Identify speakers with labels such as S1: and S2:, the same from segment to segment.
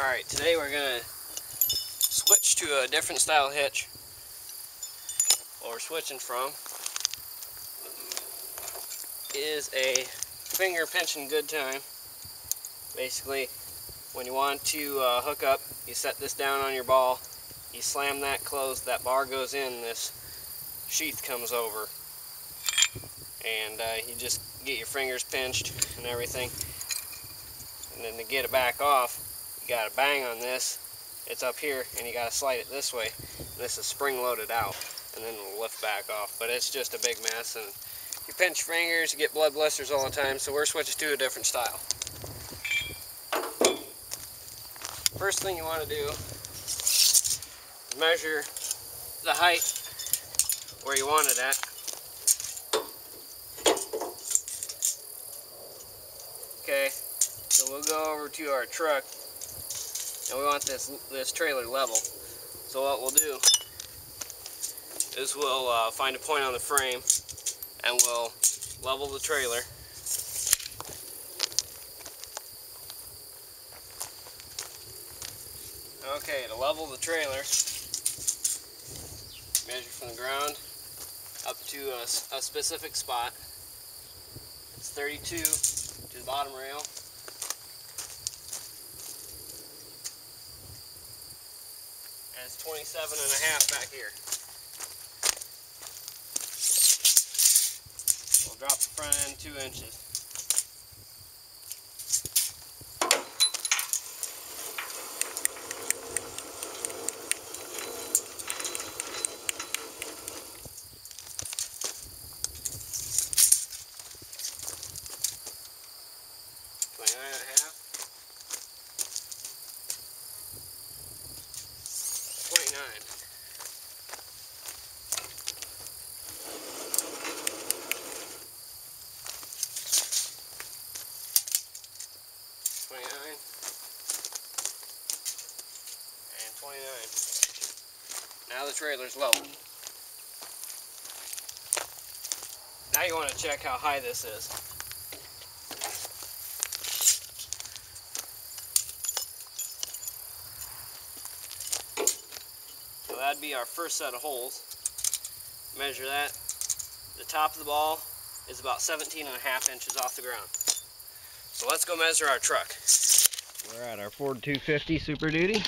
S1: Alright, today we're going to switch to a different style hitch. What we're switching from is a finger pinching good time. Basically, when you want to uh, hook up, you set this down on your ball, you slam that closed, that bar goes in, this sheath comes over. And uh, you just get your fingers pinched and everything. And then to get it back off, got a bang on this. It's up here, and you got to slide it this way. This is spring loaded out, and then it'll lift back off. But it's just a big mess, and you pinch fingers, you get blood blisters all the time, so we're switching to a different style. First thing you want to do measure the height where you want it at. Okay, so we'll go over to our truck and we want this this trailer level. So what we'll do is we'll uh, find a point on the frame and we'll level the trailer. Okay, to level the trailer, measure from the ground up to a, a specific spot. It's 32 to the bottom rail. And it's 27 and a half back here. We'll drop the front end two inches. Twenty-nine and a half. Twenty-nine. Twenty-nine. And twenty-nine. Now the trailer's level. Now you want to check how high this is. So that'd be our first set of holes. Measure that. The top of the ball is about 17 and a half inches off the ground. So let's go measure our truck. We're at our Ford 250 Super Duty.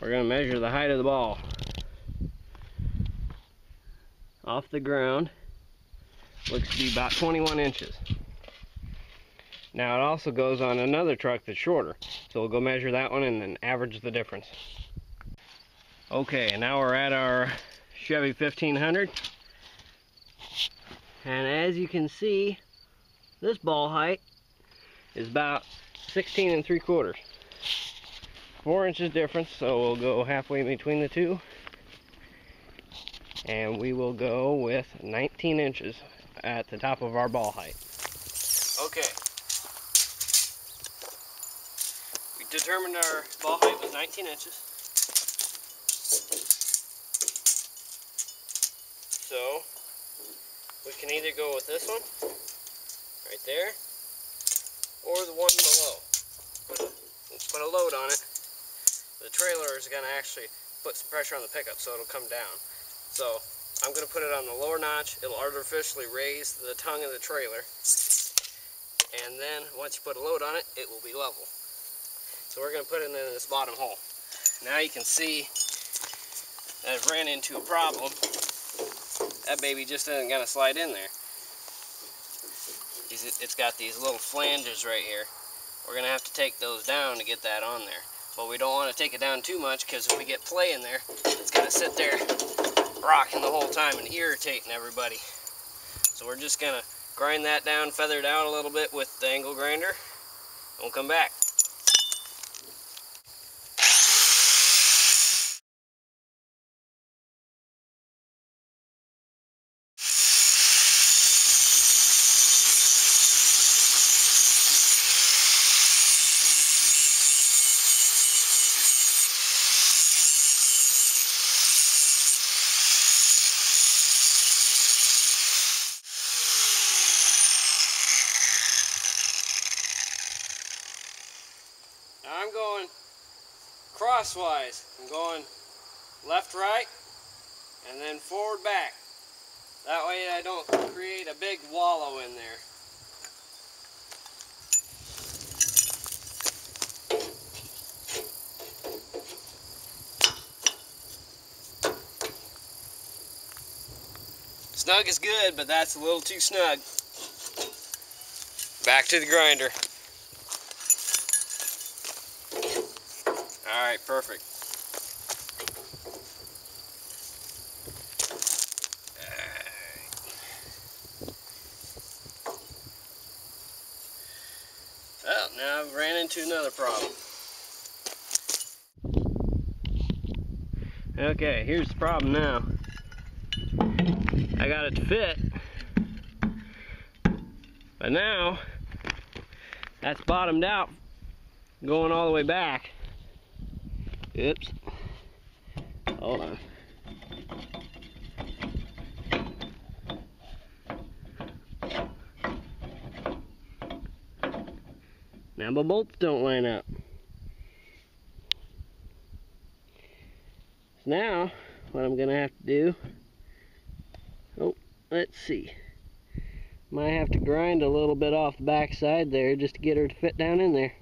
S1: We're going to measure the height of the ball. Off the ground looks to be about 21 inches. Now it also goes on another truck that's shorter. So we'll go measure that one and then average the difference. Okay, and now we're at our Chevy 1500. And as you can see, this ball height is about 16 and 3 quarters. Four inches difference, so we'll go halfway between the two. And we will go with 19 inches at the top of our ball height. Okay. We determined our ball height was 19 inches. So, we can either go with this one, right there, or the one below. Put a, put a load on it. The trailer is going to actually put some pressure on the pickup so it'll come down. So, I'm going to put it on the lower notch. It'll artificially raise the tongue of the trailer. And then, once you put a load on it, it will be level. So we're going to put it in this bottom hole. Now you can see I've ran into a problem. That baby just isn't going to slide in there. It's got these little flanges right here. We're going to have to take those down to get that on there. But we don't want to take it down too much because if we get play in there, it's going to sit there rocking the whole time and irritating everybody. So we're just going to grind that down, feather it out a little bit with the angle grinder, and we'll come back. Crosswise. I'm going left, right, and then forward, back. That way I don't create a big wallow in there. Snug is good, but that's a little too snug. Back to the grinder. Right, perfect. Well, oh, now I've ran into another problem. Okay, here's the problem now. I got it to fit. But now, that's bottomed out, going all the way back. Oops. Hold on. Now my bolts don't line up. So now, what I'm gonna have to do, oh, let's see. Might have to grind a little bit off the back side there just to get her to fit down in there.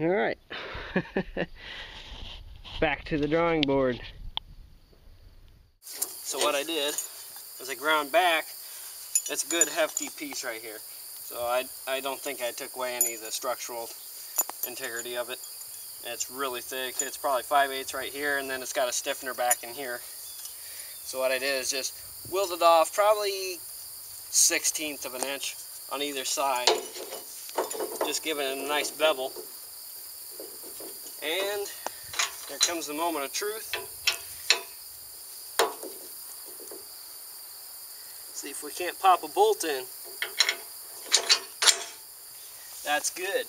S1: Alright. Back to the drawing board. So what I did was I ground back. It's a good hefty piece right here. So I, I don't think I took away any of the structural integrity of it. It's really thick. It's probably 5 eighths right here and then it's got a stiffener back in here. So what I did is just willed it off probably 16th of an inch on either side. Just giving it a nice bevel. And there comes the moment of truth. See if we can't pop a bolt in. That's good.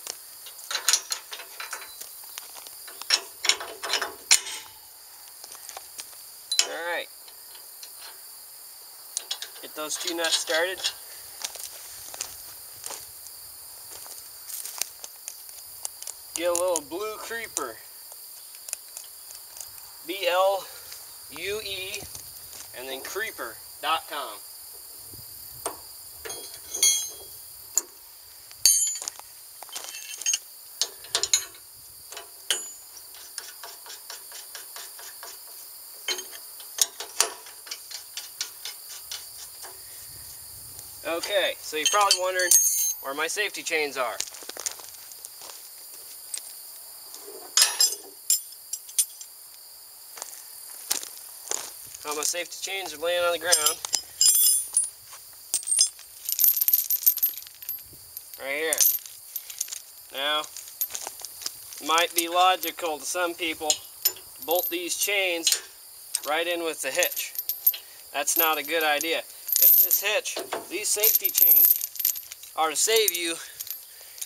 S1: Alright. Get those two nuts started. get a little blue creeper. B-L-U-E and then creeper.com. Okay, so you're probably wondering where my safety chains are. All my safety chains are laying on the ground. Right here. Now, it might be logical to some people bolt these chains right in with the hitch. That's not a good idea. If this hitch, these safety chains are to save you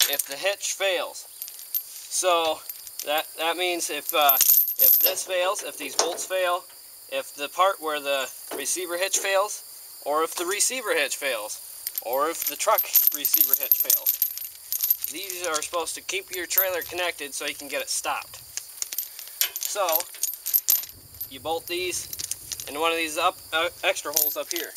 S1: if the hitch fails. So that that means if uh, if this fails, if these bolts fail, if the part where the receiver hitch fails, or if the receiver hitch fails, or if the truck receiver hitch fails. These are supposed to keep your trailer connected so you can get it stopped. So, you bolt these in one of these up uh, extra holes up here.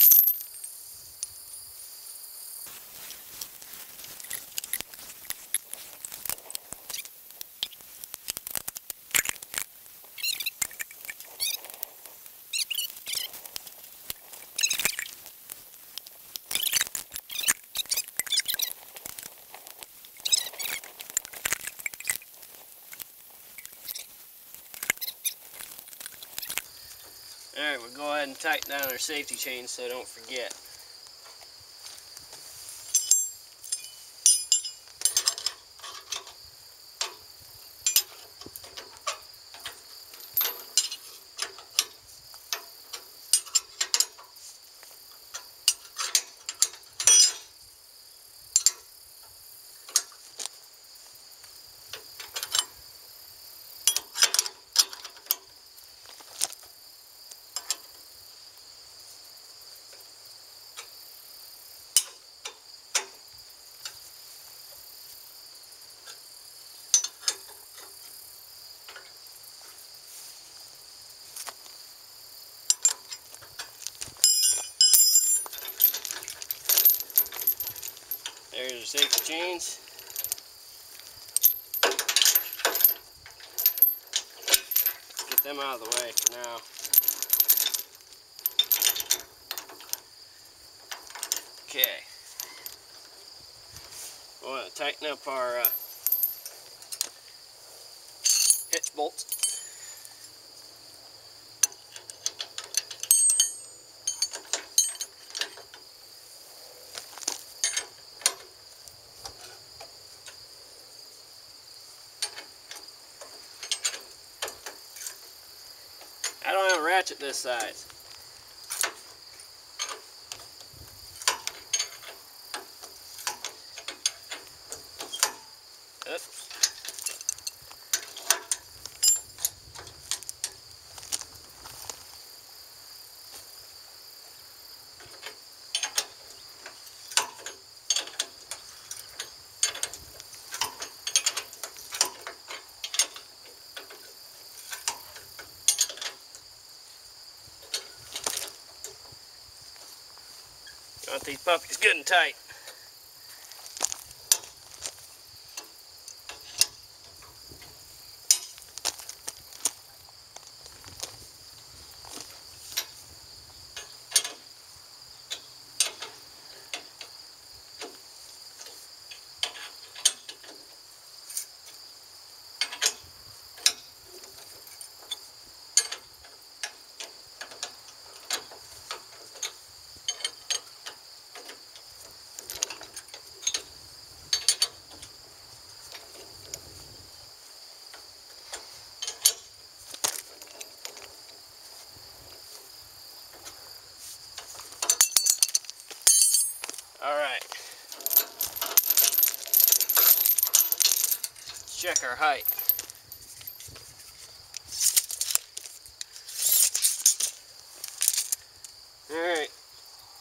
S1: Alright, we'll go ahead and tighten down our safety chain so don't forget. There's your safety chains. Get them out of the way for now. Okay. We want to tighten up our uh, hitch bolts. I ratchet this size. Oops. These puppies good and tight. All right. Let's check our height. All right.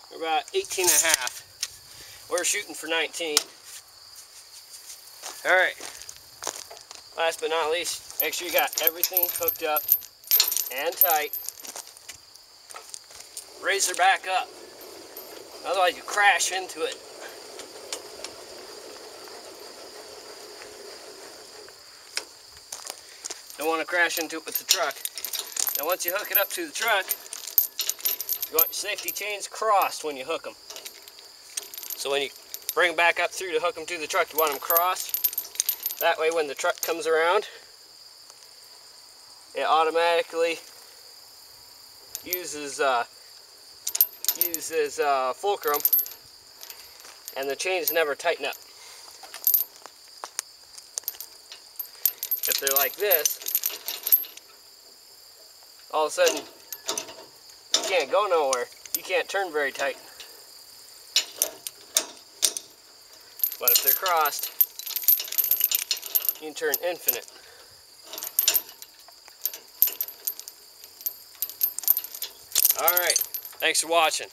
S1: We're about 18 and a half. We're shooting for 19. All right. Last but not least, make sure you got everything hooked up and tight. Raise her back up. Otherwise you crash into it. Don't want to crash into it with the truck. Now once you hook it up to the truck, you want your safety chains crossed when you hook them. So when you bring them back up through to hook them to the truck, you want them crossed. That way when the truck comes around, it automatically uses uh, uses uh, fulcrum and the chains never tighten up. If they're like this, all of a sudden you can't go nowhere. You can't turn very tight. But if they're crossed, you can turn infinite. Alright, thanks for watching.